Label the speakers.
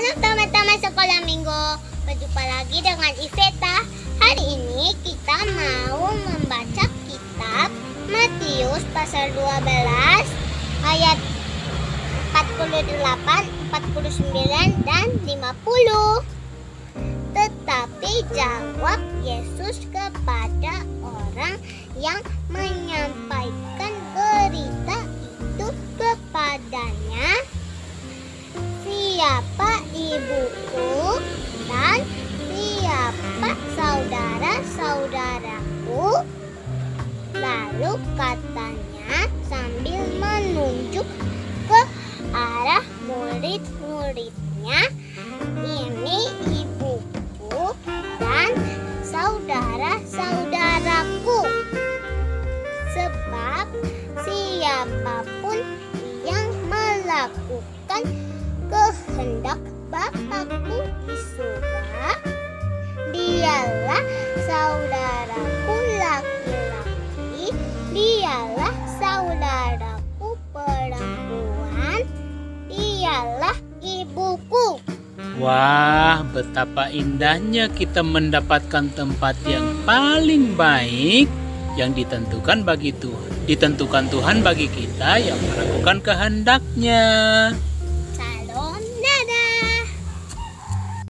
Speaker 1: Halo teman-teman sekolah minggu. Berjumpa lagi dengan Iveta. Hari ini kita mau membaca kitab Matius pasal 12 Ayat 48, 49, dan 50 Tetapi jawab Yesus kepada orang yang menyampaikan Lalu katanya sambil menunjuk ke arah murid-muridnya, ini ibuku dan saudara-saudaraku. Sebab siapa pun yang melakukan kehendak Bapakku di surga, dialah saudaraku dialah saudaraku perempuan, dialah ibuku.
Speaker 2: Wah, betapa indahnya kita mendapatkan tempat yang paling baik yang ditentukan bagi Tuhan. Ditentukan Tuhan bagi kita yang melakukan kehendaknya.